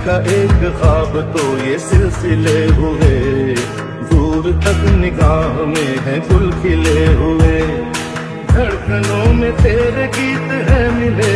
देखा एक ख्वाब तो ये सिलसिले हुए। दूर तक निगाह में है गुल खिले हुए। धड़कनों में तेरे गीत है मिले